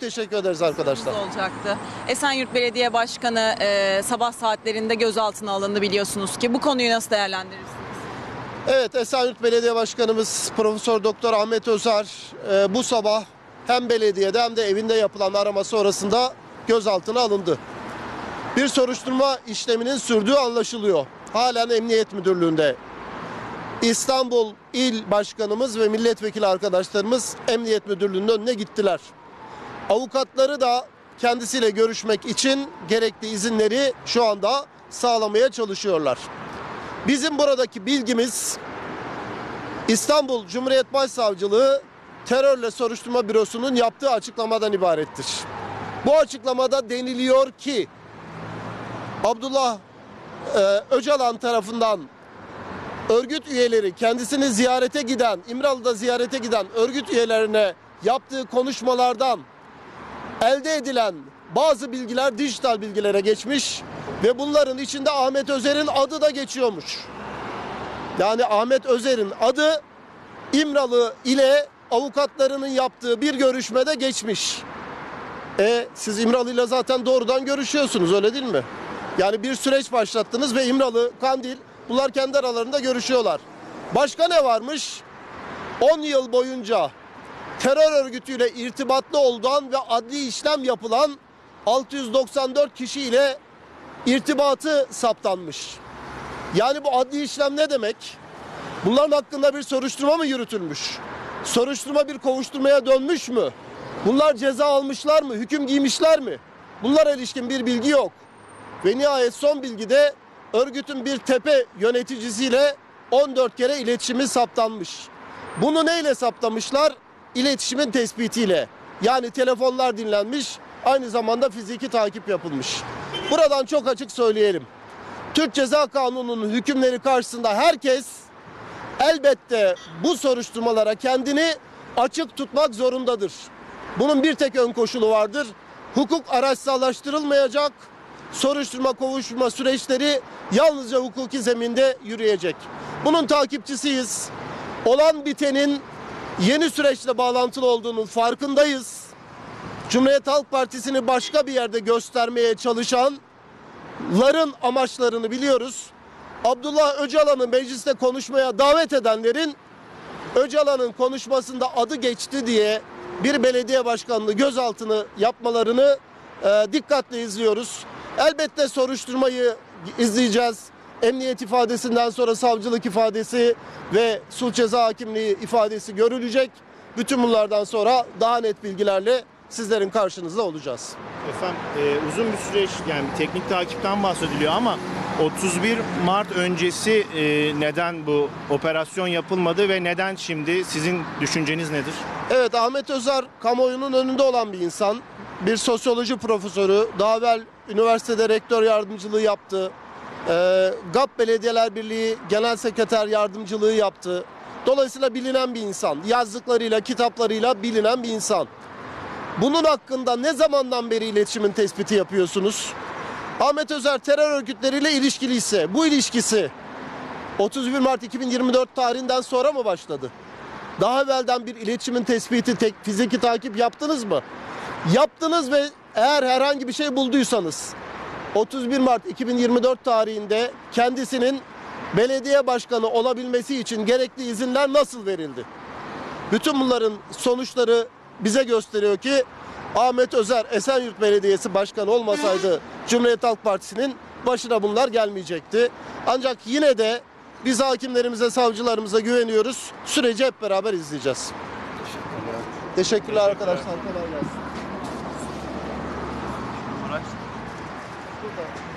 Çok teşekkür ederiz arkadaşlar. olacaktı. Esenyurt Belediye Başkanı e, sabah saatlerinde gözaltına alındı biliyorsunuz ki. Bu konuyu nasıl değerlendirirsiniz? Evet Esenyurt Belediye Başkanımız Profesör Doktor Ahmet Özer e, bu sabah hem belediyede hem de evinde yapılan arama sonrasında gözaltına alındı. Bir soruşturma işleminin sürdüğü anlaşılıyor. Halen Emniyet Müdürlüğü'nde. İstanbul İl Başkanımız ve milletvekili arkadaşlarımız Emniyet Müdürlüğü'nün önüne gittiler. Avukatları da kendisiyle görüşmek için gerekli izinleri şu anda sağlamaya çalışıyorlar. Bizim buradaki bilgimiz İstanbul Cumhuriyet Başsavcılığı Terörle Soruşturma Bürosu'nun yaptığı açıklamadan ibarettir. Bu açıklamada deniliyor ki Abdullah e, Öcalan tarafından örgüt üyeleri kendisini ziyarete giden, İmralı'da ziyarete giden örgüt üyelerine yaptığı konuşmalardan elde edilen bazı bilgiler dijital bilgilere geçmiş ve bunların içinde Ahmet Özer'in adı da geçiyormuş. Yani Ahmet Özer'in adı İmralı ile avukatlarının yaptığı bir görüşmede geçmiş. E siz İmralı ile zaten doğrudan görüşüyorsunuz öyle değil mi? Yani bir süreç başlattınız ve İmralı, Kandil bunlar kendi aralarında görüşüyorlar. Başka ne varmış? 10 yıl boyunca terör örgütüyle irtibatlı olduğun ve adli işlem yapılan 694 kişiyle irtibatı saptanmış. Yani bu adli işlem ne demek? Bunların hakkında bir soruşturma mı yürütülmüş? Soruşturma bir kovuşturmaya dönmüş mü? Bunlar ceza almışlar mı? Hüküm giymişler mi? Bunlara ilişkin bir bilgi yok. Ve nihayet son bilgide örgütün bir tepe yöneticisiyle 14 kere iletişimi saptanmış. Bunu neyle saptamışlar? İletişimin tespitiyle. Yani telefonlar dinlenmiş, aynı zamanda fiziki takip yapılmış. Buradan çok açık söyleyelim. Türk Ceza Kanunu'nun hükümleri karşısında herkes elbette bu soruşturmalara kendini açık tutmak zorundadır. Bunun bir tek ön koşulu vardır. Hukuk araçsallaştırılmayacak, soruşturma kovuşturma süreçleri yalnızca hukuki zeminde yürüyecek. Bunun takipçisiyiz. Olan bitenin yeni süreçle bağlantılı olduğunun farkındayız. Cumhuriyet Halk Partisi'ni başka bir yerde göstermeye çalışanların amaçlarını biliyoruz. Abdullah Öcalan'ı mecliste konuşmaya davet edenlerin Öcalan'ın konuşmasında adı geçti diye bir belediye başkanlığı gözaltını yapmalarını e, dikkatle izliyoruz. Elbette soruşturmayı izleyeceğiz. Emniyet ifadesinden sonra savcılık ifadesi ve sulh ceza hakimliği ifadesi görülecek. Bütün bunlardan sonra daha net bilgilerle sizlerin karşınızda olacağız. Efendim e, uzun bir süreç yani teknik takipten bahsediliyor ama 31 Mart öncesi e, neden bu operasyon yapılmadı ve neden şimdi sizin düşünceniz nedir? Evet Ahmet Özer kamuoyunun önünde olan bir insan. Bir sosyoloji profesörü. Daha evvel üniversitede rektör yardımcılığı yaptı. Ee, GAP Belediyeler Birliği Genel Sekreter Yardımcılığı yaptı. Dolayısıyla bilinen bir insan. Yazdıklarıyla, kitaplarıyla bilinen bir insan. Bunun hakkında ne zamandan beri iletişimin tespiti yapıyorsunuz? Ahmet Özer terör örgütleriyle ilişkiliyse bu ilişkisi 31 Mart 2024 tarihinden sonra mı başladı? Daha evvelden bir iletişimin tespiti, tek fiziki takip yaptınız mı? Yaptınız ve eğer herhangi bir şey bulduysanız 31 Mart 2024 tarihinde kendisinin belediye başkanı olabilmesi için gerekli izinler nasıl verildi? Bütün bunların sonuçları bize gösteriyor ki Ahmet Özer Esenyurt Belediyesi Başkanı olmasaydı Cumhuriyet Halk Partisi'nin başına bunlar gelmeyecekti. Ancak yine de biz hakimlerimize, savcılarımıza güveniyoruz. Süreci hep beraber izleyeceğiz. Teşekkürler arkadaşlar. Kolay gelsin. туда.